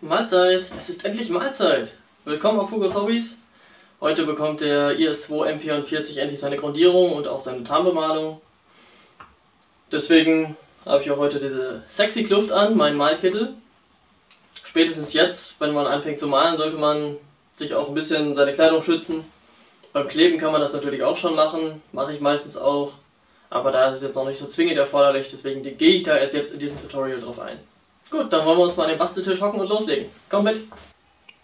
Mahlzeit, es ist endlich Mahlzeit. Willkommen auf Focus Hobbys. Heute bekommt der IS-2 M44 endlich seine Grundierung und auch seine Tarnbemalung. Deswegen habe ich auch heute diese sexy Kluft an, meinen Malkittel. Spätestens jetzt, wenn man anfängt zu malen, sollte man sich auch ein bisschen seine Kleidung schützen. Beim Kleben kann man das natürlich auch schon machen, mache ich meistens auch. Aber da ist es jetzt noch nicht so zwingend erforderlich, deswegen gehe ich da erst jetzt in diesem Tutorial drauf ein. Gut, dann wollen wir uns mal an den Basteltisch hocken und loslegen. Komm mit!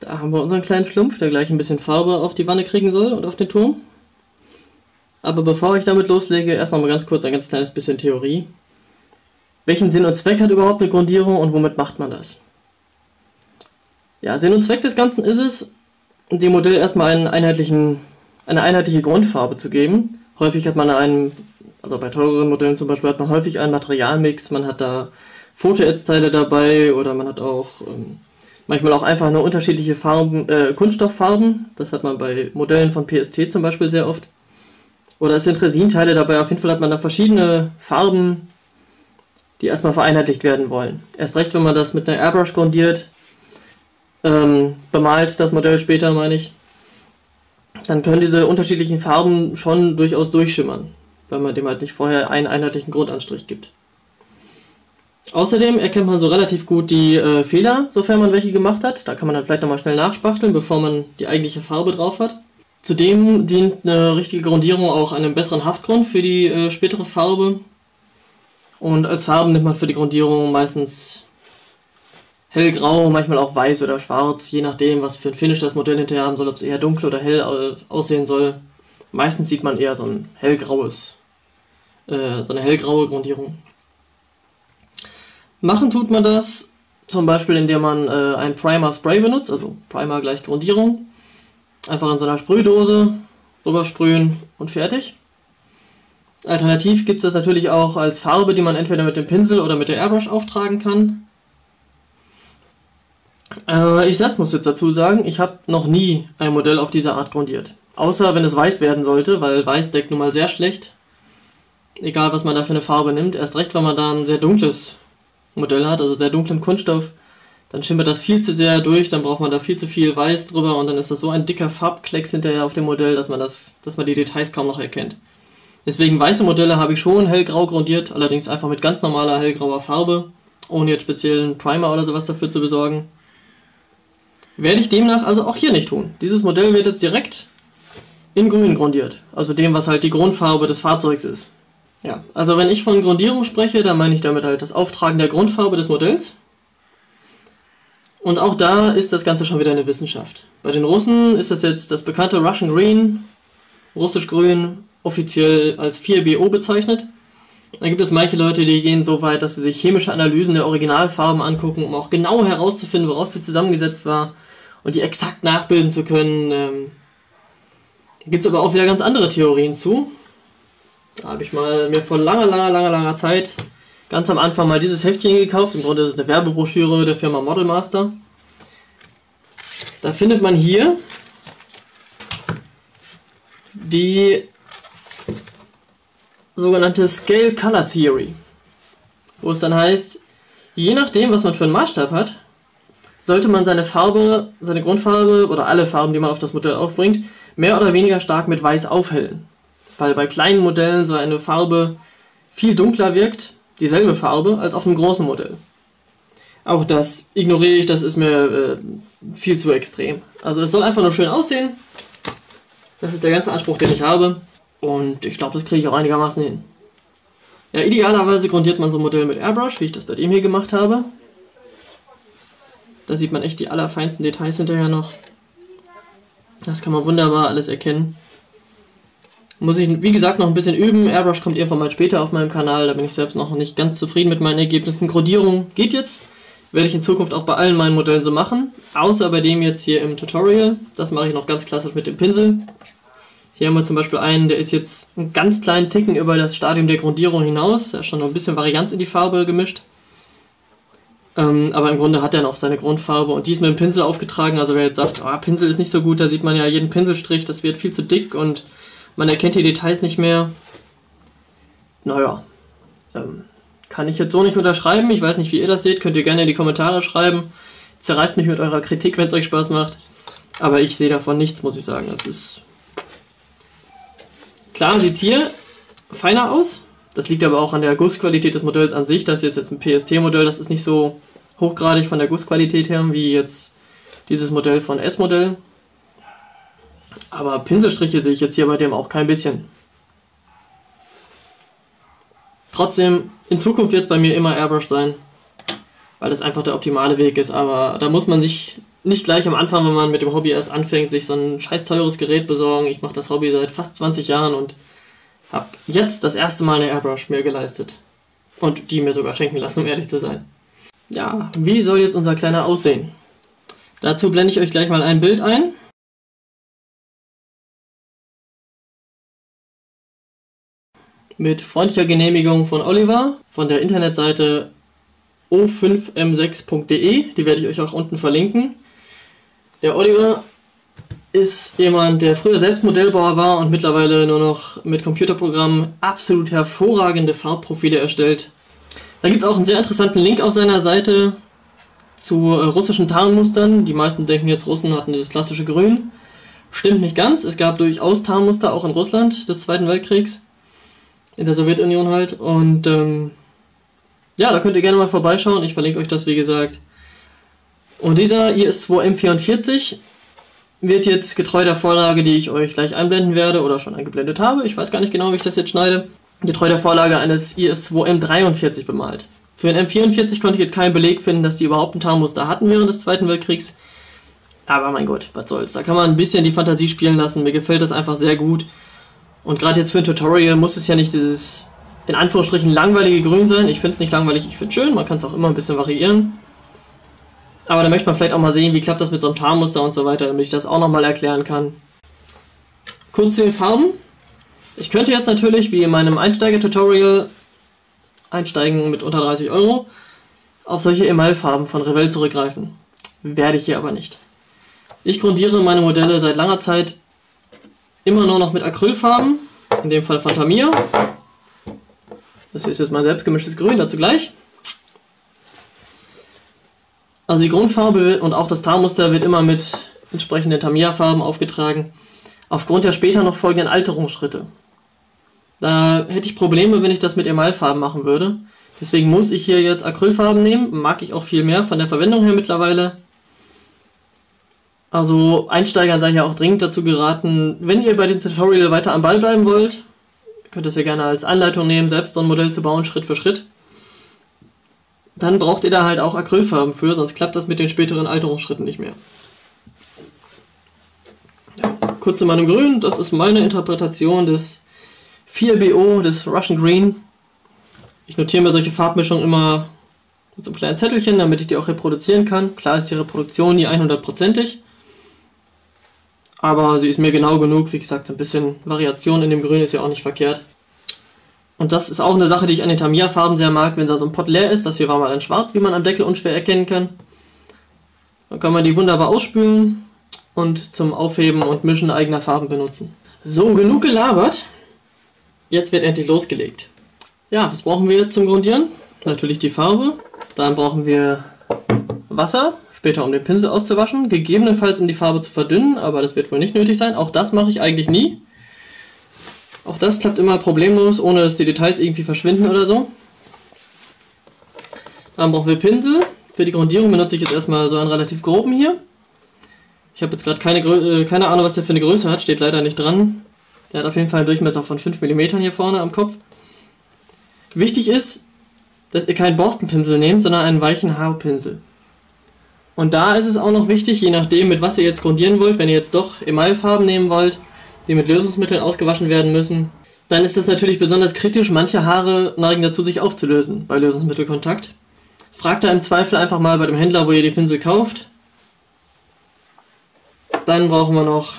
Da haben wir unseren kleinen Schlumpf, der gleich ein bisschen Farbe auf die Wanne kriegen soll und auf den Turm. Aber bevor ich damit loslege, erst noch mal ganz kurz ein ganz kleines bisschen Theorie. Welchen Sinn und Zweck hat überhaupt eine Grundierung und womit macht man das? Ja, Sinn und Zweck des Ganzen ist es, dem Modell erstmal einen einheitlichen, eine einheitliche Grundfarbe zu geben. Häufig hat man einen, also bei teureren Modellen zum Beispiel, hat man häufig einen Materialmix, man hat da Foto-Ads-Teile dabei oder man hat auch ähm, manchmal auch einfach nur unterschiedliche Farben, äh, Kunststofffarben. Das hat man bei Modellen von PST zum Beispiel sehr oft. Oder es sind Resinteile dabei. Auf jeden Fall hat man da verschiedene Farben, die erstmal vereinheitlicht werden wollen. Erst recht, wenn man das mit einer Airbrush grundiert, ähm, bemalt das Modell später, meine ich, dann können diese unterschiedlichen Farben schon durchaus durchschimmern, wenn man dem halt nicht vorher einen einheitlichen Grundanstrich gibt. Außerdem erkennt man so relativ gut die äh, Fehler, sofern man welche gemacht hat. Da kann man dann vielleicht nochmal schnell nachspachteln, bevor man die eigentliche Farbe drauf hat. Zudem dient eine richtige Grundierung auch einem besseren Haftgrund für die äh, spätere Farbe. Und als Farben nimmt man für die Grundierung meistens hellgrau, manchmal auch weiß oder schwarz, je nachdem, was für ein Finish das Modell hinterher haben soll, ob es eher dunkel oder hell aussehen soll. Meistens sieht man eher so ein hellgraues, äh, so eine hellgraue Grundierung. Machen tut man das zum Beispiel, indem man äh, ein Primer Spray benutzt, also Primer gleich Grundierung. Einfach in so einer Sprühdose rübersprühen und fertig. Alternativ gibt es das natürlich auch als Farbe, die man entweder mit dem Pinsel oder mit der Airbrush auftragen kann. Äh, ich selbst muss jetzt dazu sagen, ich habe noch nie ein Modell auf diese Art grundiert. Außer wenn es weiß werden sollte, weil weiß deckt nun mal sehr schlecht. Egal was man da für eine Farbe nimmt. Erst recht, wenn man da ein sehr dunkles Modell hat, also sehr dunklen Kunststoff, dann schimmert das viel zu sehr durch, dann braucht man da viel zu viel Weiß drüber und dann ist das so ein dicker Farbklecks hinterher auf dem Modell, dass man das, dass man die Details kaum noch erkennt. Deswegen weiße Modelle habe ich schon hellgrau grundiert, allerdings einfach mit ganz normaler hellgrauer Farbe, ohne jetzt speziellen Primer oder sowas dafür zu besorgen. Werde ich demnach also auch hier nicht tun. Dieses Modell wird jetzt direkt in grün grundiert, also dem, was halt die Grundfarbe des Fahrzeugs ist. Ja, also wenn ich von Grundierung spreche, dann meine ich damit halt das Auftragen der Grundfarbe des Modells. Und auch da ist das Ganze schon wieder eine Wissenschaft. Bei den Russen ist das jetzt das bekannte Russian Green, russisch Grün, offiziell als 4BO bezeichnet. Dann gibt es manche Leute, die gehen so weit, dass sie sich chemische Analysen der Originalfarben angucken, um auch genau herauszufinden, woraus sie zusammengesetzt war und die exakt nachbilden zu können. Ähm, gibt es aber auch wieder ganz andere Theorien zu. Da habe ich mal mir vor langer, langer, langer, langer Zeit ganz am Anfang mal dieses Heftchen gekauft. Im Grunde ist es eine Werbebroschüre der Firma Model Master. Da findet man hier die sogenannte Scale Color Theory, wo es dann heißt, je nachdem, was man für einen Maßstab hat, sollte man seine Farbe, seine Grundfarbe oder alle Farben, die man auf das Modell aufbringt, mehr oder weniger stark mit Weiß aufhellen weil bei kleinen Modellen so eine Farbe viel dunkler wirkt, dieselbe Farbe, als auf einem großen Modell. Auch das ignoriere ich, das ist mir äh, viel zu extrem. Also es soll einfach nur schön aussehen. Das ist der ganze Anspruch, den ich habe. Und ich glaube, das kriege ich auch einigermaßen hin. Ja, idealerweise grundiert man so ein Modell mit Airbrush, wie ich das bei dem hier gemacht habe. Da sieht man echt die allerfeinsten Details hinterher noch. Das kann man wunderbar alles erkennen. Muss ich, wie gesagt, noch ein bisschen üben. Airbrush kommt irgendwann mal später auf meinem Kanal. Da bin ich selbst noch nicht ganz zufrieden mit meinen Ergebnissen. Grundierung geht jetzt. Werde ich in Zukunft auch bei allen meinen Modellen so machen. Außer bei dem jetzt hier im Tutorial. Das mache ich noch ganz klassisch mit dem Pinsel. Hier haben wir zum Beispiel einen, der ist jetzt einen ganz kleinen Ticken über das Stadium der Grundierung hinaus. Da ist schon noch ein bisschen Varianz in die Farbe gemischt. Ähm, aber im Grunde hat er noch seine Grundfarbe und die ist mit dem Pinsel aufgetragen. Also wer jetzt sagt, oh, Pinsel ist nicht so gut, da sieht man ja jeden Pinselstrich, das wird viel zu dick und man erkennt die Details nicht mehr. Naja, ähm, kann ich jetzt so nicht unterschreiben. Ich weiß nicht, wie ihr das seht. Könnt ihr gerne in die Kommentare schreiben. zerreißt mich mit eurer Kritik, wenn es euch Spaß macht. Aber ich sehe davon nichts, muss ich sagen. Das ist. Klar sieht es hier feiner aus. Das liegt aber auch an der Gussqualität des Modells an sich. Das ist jetzt ein PST-Modell, das ist nicht so hochgradig von der Gussqualität her wie jetzt dieses Modell von S-Modell. Aber Pinselstriche sehe ich jetzt hier bei dem auch kein bisschen. Trotzdem, in Zukunft wird es bei mir immer Airbrush sein, weil das einfach der optimale Weg ist. Aber da muss man sich nicht gleich am Anfang, wenn man mit dem Hobby erst anfängt, sich so ein scheiß teures Gerät besorgen. Ich mache das Hobby seit fast 20 Jahren und habe jetzt das erste Mal eine Airbrush mir geleistet. Und die mir sogar schenken lassen, um ehrlich zu sein. Ja, wie soll jetzt unser Kleiner aussehen? Dazu blende ich euch gleich mal ein Bild ein. Mit freundlicher Genehmigung von Oliver von der Internetseite o5m6.de. Die werde ich euch auch unten verlinken. Der Oliver ist jemand, der früher selbst Modellbauer war und mittlerweile nur noch mit Computerprogrammen absolut hervorragende Farbprofile erstellt. Da gibt es auch einen sehr interessanten Link auf seiner Seite zu äh, russischen Tarnmustern. Die meisten denken jetzt, Russen hatten dieses klassische Grün. Stimmt nicht ganz. Es gab durchaus Tarnmuster auch in Russland des Zweiten Weltkriegs. In der Sowjetunion halt. Und ähm, ja, da könnt ihr gerne mal vorbeischauen. Ich verlinke euch das, wie gesagt. Und dieser IS-2 M44 wird jetzt getreu der Vorlage, die ich euch gleich einblenden werde oder schon eingeblendet habe, ich weiß gar nicht genau, wie ich das jetzt schneide, getreu der Vorlage eines IS-2 M43 bemalt. Für den M44 konnte ich jetzt keinen Beleg finden, dass die überhaupt ein Tarnmuster hatten während des Zweiten Weltkriegs. Aber mein Gott, was soll's. Da kann man ein bisschen die Fantasie spielen lassen. Mir gefällt das einfach sehr gut. Und gerade jetzt für ein Tutorial muss es ja nicht dieses in Anführungsstrichen langweilige Grün sein. Ich finde es nicht langweilig, ich finde es schön. Man kann es auch immer ein bisschen variieren. Aber da möchte man vielleicht auch mal sehen, wie klappt das mit so einem Tarnmuster und so weiter, damit ich das auch nochmal erklären kann. Kurz zu den Farben. Ich könnte jetzt natürlich, wie in meinem Einsteiger-Tutorial, einsteigen mit unter 30 Euro, auf solche Emailfarben von Revell zurückgreifen. Werde ich hier aber nicht. Ich grundiere meine Modelle seit langer Zeit immer nur noch mit Acrylfarben, in dem Fall von Tamiya. Das ist jetzt mein selbstgemischtes Grün, dazu gleich. Also die Grundfarbe und auch das Tarnmuster wird immer mit entsprechenden Tamiya-Farben aufgetragen, aufgrund der später noch folgenden Alterungsschritte. Da hätte ich Probleme, wenn ich das mit Emailfarben machen würde. Deswegen muss ich hier jetzt Acrylfarben nehmen, mag ich auch viel mehr von der Verwendung her mittlerweile. Also Einsteigern sei ja auch dringend dazu geraten, wenn ihr bei dem Tutorial weiter am Ball bleiben wollt, könnt ihr es ja gerne als Anleitung nehmen, selbst so ein Modell zu bauen, Schritt für Schritt dann braucht ihr da halt auch Acrylfarben für, sonst klappt das mit den späteren Alterungsschritten nicht mehr. Ja, kurz zu meinem Grün, das ist meine Interpretation des 4BO, des Russian Green. Ich notiere mir solche Farbmischungen immer mit so einem kleinen Zettelchen, damit ich die auch reproduzieren kann. Klar ist die Reproduktion nie 100%ig, aber sie ist mir genau genug. Wie gesagt, ein bisschen Variation in dem Grün ist ja auch nicht verkehrt. Und das ist auch eine Sache, die ich an den Tamiya-Farben sehr mag, wenn da so ein Pot leer ist. Das hier war mal in schwarz, wie man am Deckel unschwer erkennen kann. Dann kann man die wunderbar ausspülen und zum Aufheben und Mischen eigener Farben benutzen. So, genug gelabert. Jetzt wird endlich losgelegt. Ja, was brauchen wir jetzt zum Grundieren? Natürlich die Farbe. Dann brauchen wir Wasser, später um den Pinsel auszuwaschen. Gegebenenfalls um die Farbe zu verdünnen, aber das wird wohl nicht nötig sein. Auch das mache ich eigentlich nie. Auch das klappt immer problemlos, ohne dass die Details irgendwie verschwinden oder so. Dann brauchen wir Pinsel. Für die Grundierung benutze ich jetzt erstmal so einen relativ groben hier. Ich habe jetzt gerade keine, äh, keine Ahnung, was der für eine Größe hat, steht leider nicht dran. Der hat auf jeden Fall einen Durchmesser von 5 mm hier vorne am Kopf. Wichtig ist, dass ihr keinen Borstenpinsel nehmt, sondern einen weichen Haarpinsel. Und da ist es auch noch wichtig, je nachdem, mit was ihr jetzt grundieren wollt, wenn ihr jetzt doch Emailfarben nehmen wollt, die mit Lösungsmitteln ausgewaschen werden müssen, dann ist das natürlich besonders kritisch. Manche Haare neigen dazu, sich aufzulösen bei Lösungsmittelkontakt. Fragt da im Zweifel einfach mal bei dem Händler, wo ihr die Pinsel kauft. Dann brauchen wir noch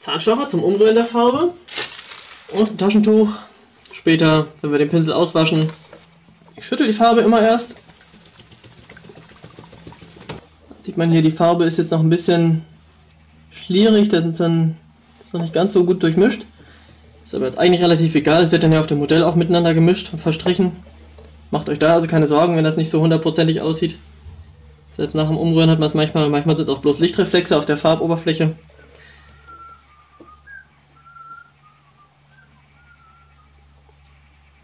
Zahnstocher zum Umrühren der Farbe und ein Taschentuch. Später, wenn wir den Pinsel auswaschen, ich schüttel die Farbe immer erst. Sieht man hier, die Farbe ist jetzt noch ein bisschen schlierig, da sind dann ist noch nicht ganz so gut durchmischt. Ist aber jetzt eigentlich relativ egal, es wird dann ja auf dem Modell auch miteinander gemischt und verstrichen. Macht euch da also keine Sorgen, wenn das nicht so hundertprozentig aussieht. Selbst nach dem Umrühren hat man es manchmal, manchmal sind es auch bloß Lichtreflexe auf der Farboberfläche.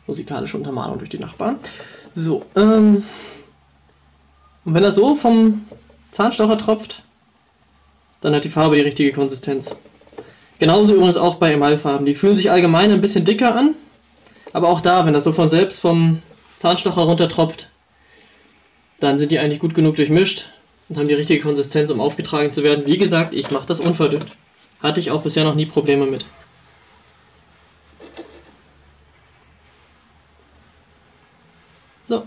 Musikalische Untermalung durch die Nachbarn. So, ähm. Und wenn er so vom Zahnstocher tropft, dann hat die Farbe die richtige Konsistenz. Genauso übrigens auch bei Emailfarben. Die fühlen sich allgemein ein bisschen dicker an, aber auch da, wenn das so von selbst vom Zahnstocher runtertropft, dann sind die eigentlich gut genug durchmischt und haben die richtige Konsistenz, um aufgetragen zu werden. Wie gesagt, ich mache das unverdünnt. Hatte ich auch bisher noch nie Probleme mit. So.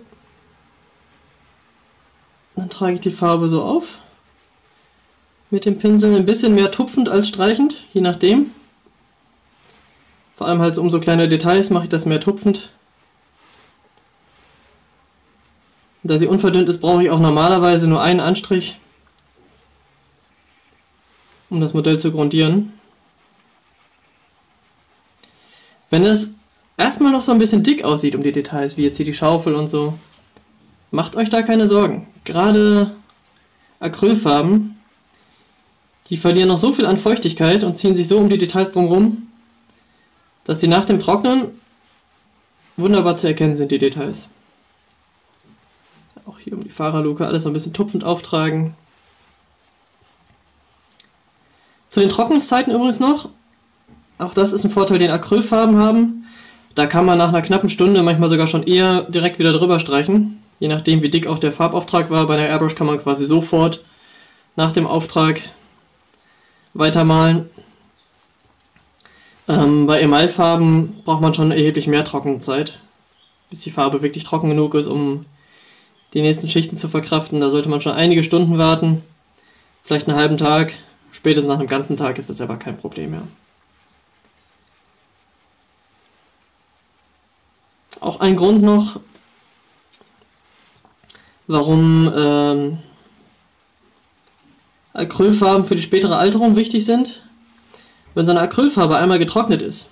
Dann trage ich die Farbe so auf. Mit dem Pinsel ein bisschen mehr tupfend als streichend, je nachdem. Vor allem halt umso kleiner Details mache ich das mehr tupfend. Da sie unverdünnt ist, brauche ich auch normalerweise nur einen Anstrich, um das Modell zu grundieren. Wenn es erstmal noch so ein bisschen dick aussieht um die Details, wie jetzt hier die Schaufel und so, macht euch da keine Sorgen. Gerade Acrylfarben, die verlieren noch so viel an Feuchtigkeit und ziehen sich so um die Details drumherum, dass sie nach dem Trocknen wunderbar zu erkennen sind, die Details. Auch hier um die Fahrerluke alles so ein bisschen tupfend auftragen. Zu den Trocknungszeiten übrigens noch. Auch das ist ein Vorteil, den Acrylfarben haben. Da kann man nach einer knappen Stunde manchmal sogar schon eher direkt wieder drüber streichen. Je nachdem, wie dick auch der Farbauftrag war. Bei der Airbrush kann man quasi sofort nach dem Auftrag weitermalen. Ähm, bei Emailfarben braucht man schon erheblich mehr Trockenzeit, bis die Farbe wirklich trocken genug ist, um die nächsten Schichten zu verkraften. Da sollte man schon einige Stunden warten, vielleicht einen halben Tag. Spätestens nach einem ganzen Tag ist das aber kein Problem mehr. Auch ein Grund noch, warum ähm, Acrylfarben für die spätere Alterung wichtig sind. Wenn so eine Acrylfarbe einmal getrocknet ist,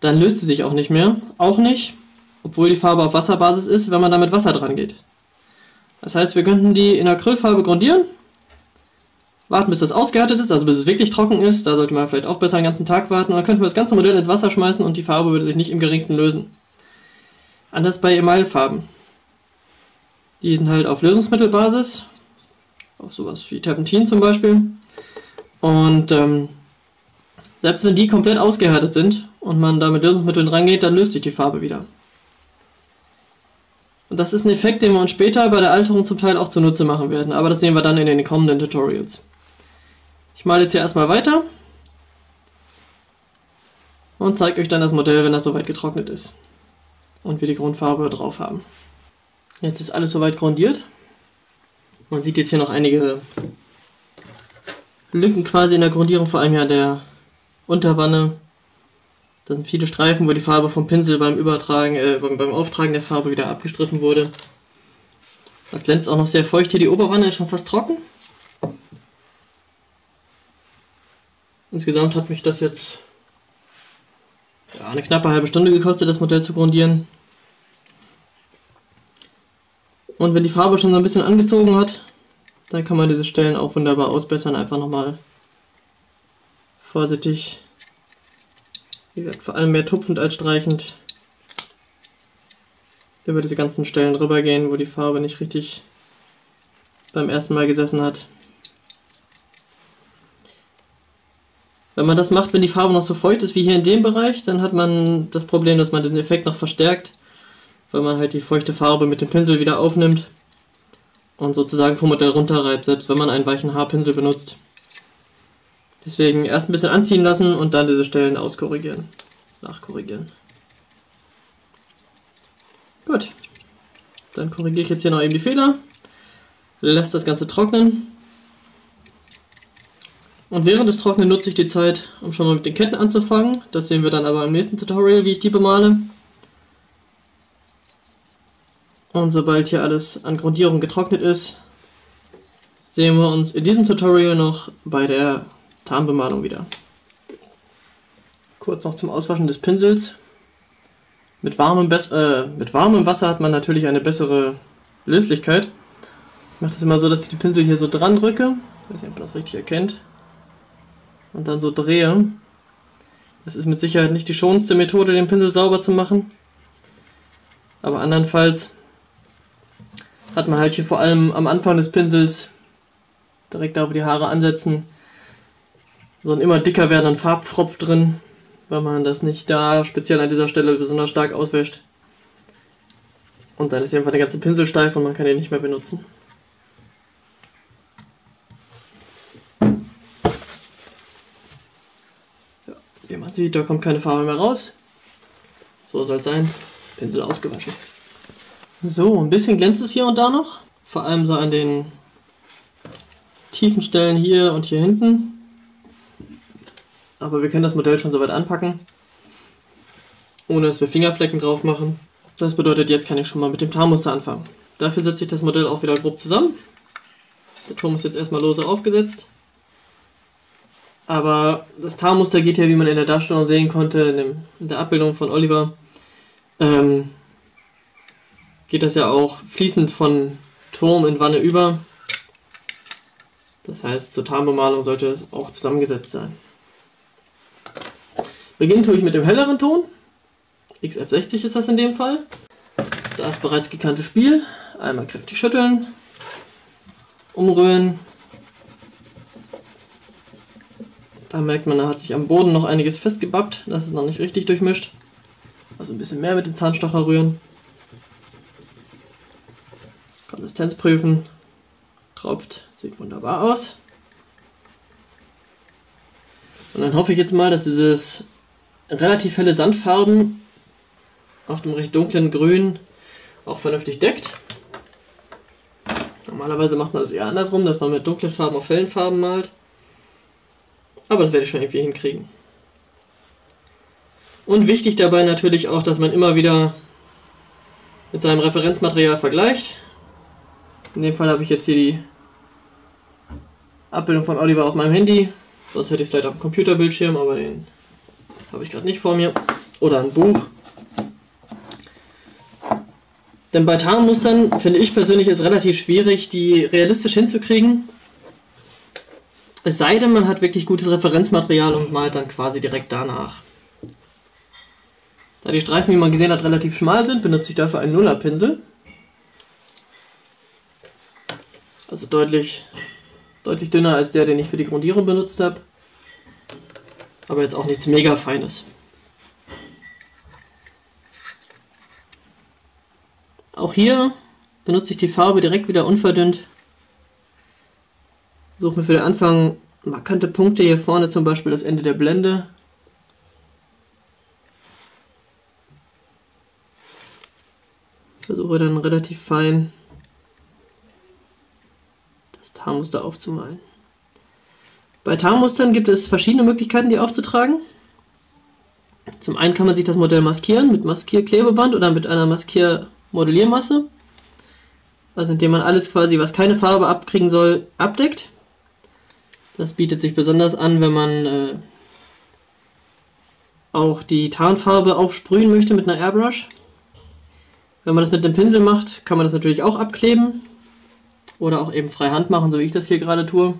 dann löst sie sich auch nicht mehr. Auch nicht, obwohl die Farbe auf Wasserbasis ist, wenn man da mit Wasser dran geht. Das heißt, wir könnten die in Acrylfarbe grundieren, warten bis das ausgehärtet ist, also bis es wirklich trocken ist. Da sollte man vielleicht auch besser einen ganzen Tag warten. Und dann könnten wir das ganze Modell ins Wasser schmeißen und die Farbe würde sich nicht im geringsten lösen. Anders bei Emailfarben. Die sind halt auf Lösungsmittelbasis, auf sowas wie Terpentin zum Beispiel. Und ähm, selbst wenn die komplett ausgehärtet sind und man da mit Lösungsmitteln rangeht, dann löst sich die Farbe wieder. Und das ist ein Effekt, den wir uns später bei der Alterung zum Teil auch zunutze machen werden, aber das sehen wir dann in den kommenden Tutorials. Ich male jetzt hier erstmal weiter und zeige euch dann das Modell, wenn das soweit getrocknet ist und wir die Grundfarbe drauf haben. Jetzt ist alles soweit grundiert. Man sieht jetzt hier noch einige Lücken quasi in der Grundierung, vor allem ja der Unterwanne. Da sind viele Streifen, wo die Farbe vom Pinsel beim Übertragen, äh, beim, beim Auftragen der Farbe wieder abgestriffen wurde. Das glänzt auch noch sehr feucht hier. Die Oberwanne ist schon fast trocken. Insgesamt hat mich das jetzt ja, eine knappe halbe Stunde gekostet, das Modell zu grundieren. Und wenn die Farbe schon so ein bisschen angezogen hat, dann kann man diese Stellen auch wunderbar ausbessern. Einfach nochmal vorsichtig. Wie gesagt, vor allem mehr tupfend als streichend. Über diese ganzen Stellen rübergehen, wo die Farbe nicht richtig beim ersten Mal gesessen hat. Wenn man das macht, wenn die Farbe noch so feucht ist wie hier in dem Bereich, dann hat man das Problem, dass man diesen Effekt noch verstärkt weil man halt die feuchte Farbe mit dem Pinsel wieder aufnimmt und sozusagen vom Modell runterreibt, selbst wenn man einen weichen Haarpinsel benutzt. Deswegen erst ein bisschen anziehen lassen und dann diese Stellen auskorrigieren, nachkorrigieren. Gut, dann korrigiere ich jetzt hier noch eben die Fehler, lasse das Ganze trocknen und während des Trocknen nutze ich die Zeit, um schon mal mit den Ketten anzufangen. Das sehen wir dann aber im nächsten Tutorial, wie ich die bemale. Und sobald hier alles an Grundierung getrocknet ist, sehen wir uns in diesem Tutorial noch bei der Tarnbemalung wieder. Kurz noch zum Auswaschen des Pinsels. Mit warmem, äh, mit warmem Wasser hat man natürlich eine bessere Löslichkeit. mache das immer so, dass ich die Pinsel hier so dran drücke. Ich weiß nicht, ob man das richtig erkennt. Und dann so drehe. Das ist mit Sicherheit nicht die schonendste Methode, den Pinsel sauber zu machen. Aber andernfalls hat man halt hier vor allem am Anfang des Pinsels, direkt da wo die Haare ansetzen, so einen immer dicker werdenden Farbpfropf drin, weil man das nicht da speziell an dieser Stelle besonders stark auswäscht. Und dann ist einfach der ganze Pinsel steif und man kann ihn nicht mehr benutzen. Ja, wie man sieht, da kommt keine Farbe mehr raus. So soll es sein. Pinsel ausgewaschen. So, ein bisschen glänzt es hier und da noch. Vor allem so an den tiefen Stellen hier und hier hinten. Aber wir können das Modell schon soweit anpacken. Ohne dass wir Fingerflecken drauf machen. Das bedeutet, jetzt kann ich schon mal mit dem Tarnmuster anfangen. Dafür setze ich das Modell auch wieder grob zusammen. Der Turm ist jetzt erstmal lose aufgesetzt. Aber das Tarnmuster geht ja, wie man in der Darstellung sehen konnte, in, der Abbildung von Oliver, ähm, geht das ja auch fließend von Turm in Wanne über. Das heißt, zur Tarnbemalung sollte es auch zusammengesetzt sein. Beginnen tue ich mit dem helleren Ton. XF60 ist das in dem Fall. Das bereits gekannte Spiel. Einmal kräftig schütteln, umrühren. Da merkt man, da hat sich am Boden noch einiges festgebappt. Das ist noch nicht richtig durchmischt. Also ein bisschen mehr mit dem Zahnstocher rühren. Konsistenz prüfen. Tropft. Sieht wunderbar aus. Und dann hoffe ich jetzt mal, dass dieses relativ helle Sandfarben auf dem recht dunklen Grün auch vernünftig deckt. Normalerweise macht man das eher andersrum, dass man mit dunklen Farben auf hellen Farben malt. Aber das werde ich schon irgendwie hinkriegen. Und wichtig dabei natürlich auch, dass man immer wieder mit seinem Referenzmaterial vergleicht. In dem Fall habe ich jetzt hier die Abbildung von Oliver auf meinem Handy. Sonst hätte ich es vielleicht auf dem Computerbildschirm, aber den habe ich gerade nicht vor mir. Oder ein Buch. Denn bei Tarnmustern finde ich persönlich es relativ schwierig, die realistisch hinzukriegen. Es sei denn, man hat wirklich gutes Referenzmaterial und malt dann quasi direkt danach. Da die Streifen, wie man gesehen hat, relativ schmal sind, benutze ich dafür einen Nullerpinsel. Also deutlich, deutlich dünner als der, den ich für die Grundierung benutzt habe. Aber jetzt auch nichts mega Feines. Auch hier benutze ich die Farbe direkt wieder unverdünnt. Suche mir für den Anfang markante Punkte, hier vorne zum Beispiel das Ende der Blende. Versuche dann relativ fein Tarnmuster aufzumalen. Bei Tarnmustern gibt es verschiedene Möglichkeiten, die aufzutragen. Zum einen kann man sich das Modell maskieren mit Maskierklebeband oder mit einer Maskiermodelliermasse. Also indem man alles quasi, was keine Farbe abkriegen soll, abdeckt. Das bietet sich besonders an, wenn man äh, auch die Tarnfarbe aufsprühen möchte mit einer Airbrush. Wenn man das mit dem Pinsel macht, kann man das natürlich auch abkleben oder auch eben frei Hand machen, so wie ich das hier gerade tue.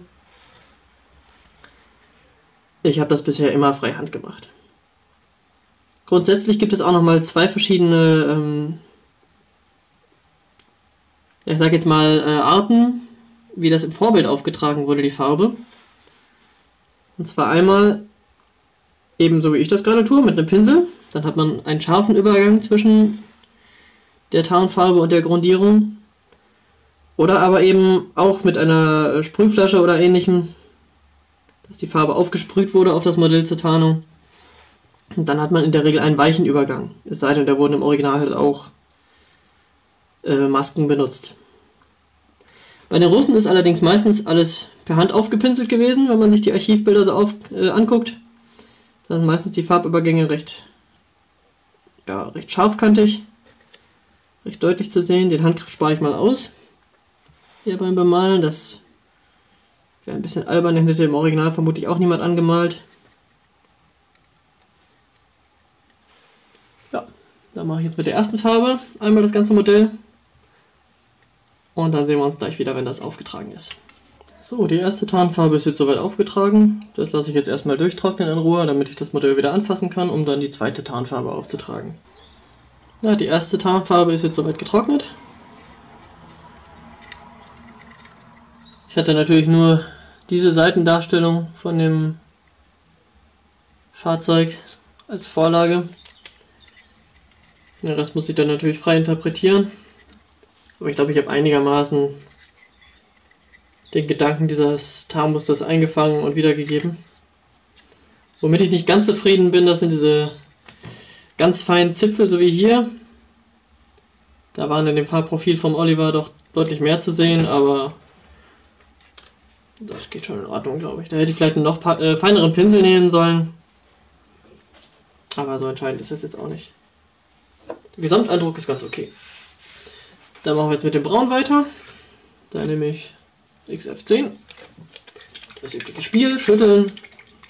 Ich habe das bisher immer frei Hand gemacht. Grundsätzlich gibt es auch nochmal zwei verschiedene, ähm, ich sage jetzt mal, äh, Arten, wie das im Vorbild aufgetragen wurde, die Farbe. Und zwar einmal ebenso wie ich das gerade tue, mit einem Pinsel. Dann hat man einen scharfen Übergang zwischen der Tarnfarbe und der Grundierung. Oder aber eben auch mit einer Sprühflasche oder ähnlichem, dass die Farbe aufgesprüht wurde auf das Modell zur Tarnung. Und dann hat man in der Regel einen weichen Übergang. Es sei denn, da wurden im Original halt auch äh, Masken benutzt. Bei den Russen ist allerdings meistens alles per Hand aufgepinselt gewesen, wenn man sich die Archivbilder so auf, äh, anguckt. Da sind meistens die Farbübergänge recht, ja, recht scharfkantig recht deutlich zu sehen. Den Handgriff spare ich mal aus. Hier beim Bemalen. Das wäre ein bisschen albern. Den hätte im Original vermutlich auch niemand angemalt. Ja, dann mache ich jetzt mit der ersten Farbe einmal das ganze Modell. Und dann sehen wir uns gleich wieder, wenn das aufgetragen ist. So, die erste Tarnfarbe ist jetzt soweit aufgetragen. Das lasse ich jetzt erstmal durchtrocknen in Ruhe, damit ich das Modell wieder anfassen kann, um dann die zweite Tarnfarbe aufzutragen. Ja, die erste Tarnfarbe ist jetzt soweit getrocknet. Ich hatte natürlich nur diese Seitendarstellung von dem Fahrzeug als Vorlage. Ja, das muss ich dann natürlich frei interpretieren. Aber ich glaube, ich habe einigermaßen den Gedanken dieses Tarnmusters eingefangen und wiedergegeben. Womit ich nicht ganz zufrieden bin, das sind diese ganz feinen Zipfel, so wie hier. Da waren in dem Farbprofil vom Oliver doch deutlich mehr zu sehen, aber das geht schon in Ordnung, glaube ich. Da hätte ich vielleicht einen noch äh, feineren Pinsel nehmen sollen. Aber so entscheidend ist das jetzt auch nicht. Der Gesamteindruck ist ganz okay. Dann machen wir jetzt mit dem Braun weiter. Da nehme ich XF10. Das übliche Spiel, schütteln,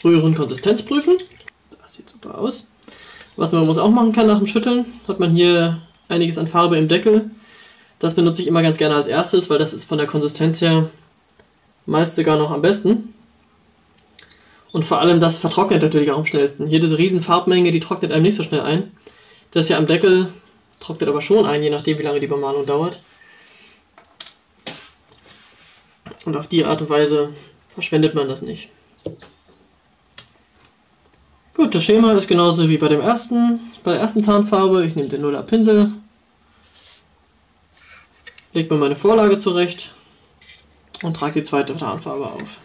rühren, Konsistenz prüfen. Das sieht super aus. Was man muss auch machen kann nach dem Schütteln, hat man hier einiges an Farbe im Deckel. Das benutze ich immer ganz gerne als erstes, weil das ist von der Konsistenz her meist sogar noch am besten. Und vor allem das vertrocknet natürlich auch am schnellsten. Hier diese riesen Farbmenge, die trocknet einem nicht so schnell ein. Das hier am Deckel trocknet aber schon ein, je nachdem wie lange die Bemalung dauert. Und auf die Art und Weise verschwendet man das nicht. Gut, das Schema ist genauso wie bei dem ersten, bei der ersten Tarnfarbe. Ich nehme den Nuller Pinsel, lege mir meine Vorlage zurecht und trage die zweite Tarnfarbe auf.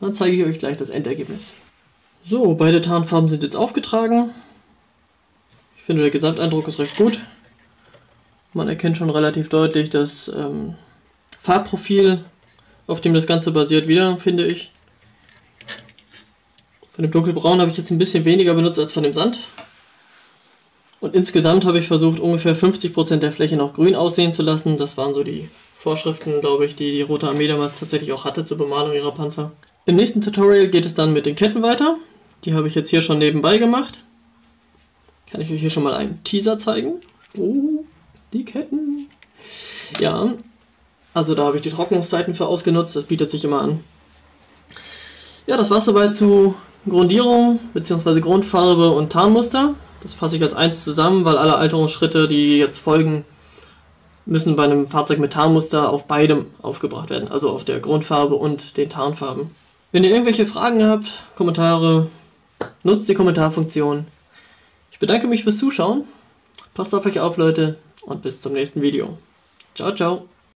Dann zeige ich euch gleich das Endergebnis. So, beide Tarnfarben sind jetzt aufgetragen. Ich finde, der Gesamteindruck ist recht gut. Man erkennt schon relativ deutlich das ähm, Farbprofil, auf dem das Ganze basiert, wieder, finde ich. Von dem dunkelbraun habe ich jetzt ein bisschen weniger benutzt als von dem Sand. Und insgesamt habe ich versucht, ungefähr 50% der Fläche noch grün aussehen zu lassen. Das waren so die Vorschriften, glaube ich, die die Rote Armee damals tatsächlich auch hatte zur Bemalung ihrer Panzer. Im nächsten Tutorial geht es dann mit den Ketten weiter. Die habe ich jetzt hier schon nebenbei gemacht. Kann ich euch hier schon mal einen Teaser zeigen. Oh, die Ketten. Ja, also da habe ich die Trocknungszeiten für ausgenutzt. Das bietet sich immer an. Ja, das war soweit zu Grundierung bzw. Grundfarbe und Tarnmuster. Das fasse ich als eins zusammen, weil alle Alterungsschritte, die jetzt folgen, müssen bei einem Fahrzeug mit Tarnmuster auf beidem aufgebracht werden. Also auf der Grundfarbe und den Tarnfarben. Wenn ihr irgendwelche Fragen habt, Kommentare, nutzt die Kommentarfunktion. Ich bedanke mich fürs Zuschauen. Passt auf euch auf, Leute, und bis zum nächsten Video. Ciao, ciao.